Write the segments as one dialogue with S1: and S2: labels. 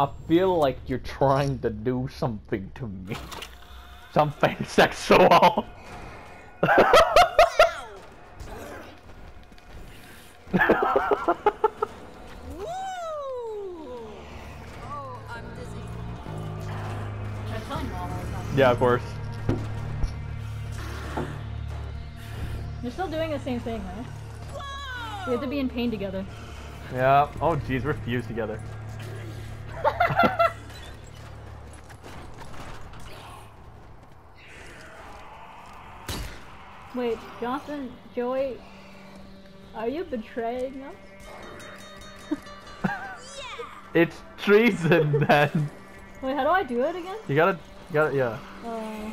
S1: I feel like you're trying to do something to me. Something sexual.
S2: Woo! Oh, I'm dizzy.
S3: That's fine, Mom.
S1: yeah, of course.
S3: You're still doing the same thing, right? We have to be in pain together.
S1: Yeah. Oh, jeez, we're fused together.
S3: Wait, Jonathan, Joey, are you betraying us?
S1: It's treason, then.
S3: Wait, how do I do it again?
S1: You gotta, you gotta, yeah.
S3: Uh,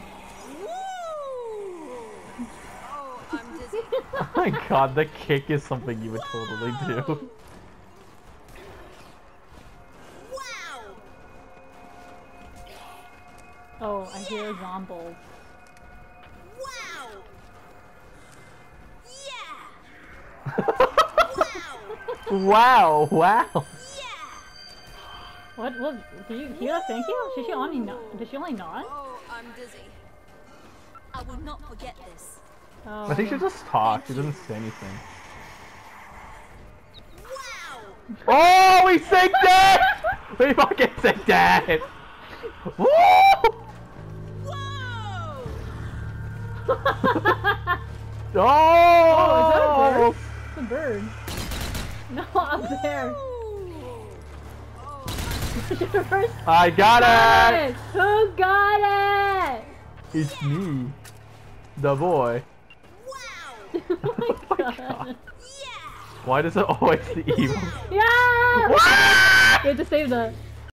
S2: Oh, I'm dizzy.
S1: Oh my god, the kick is something you would totally do.
S3: Oh, I hear zombies.
S2: Wow! Yeah! Wow!
S1: wow, wow.
S2: Yeah!
S3: What? What? Do you hear that? Thank you. Did she only not? Did she only not?
S2: Oh, I'm dizzy. I will not forget this.
S3: Oh,
S1: I think she just talked. She doesn't say anything.
S2: Wow!
S1: Oh, we synced it! We fucking synced it! Woo!
S2: Oh!
S1: is oh,
S3: It's a bird. No, up there.
S2: Oh,
S3: First
S1: I got it!
S3: Who got it?
S1: It's me, the boy.
S2: wow!
S3: Oh, oh my god.
S1: God.
S2: Yeah!
S1: Why does it always the evil?
S3: Yeah!
S1: What?
S3: You have to save that.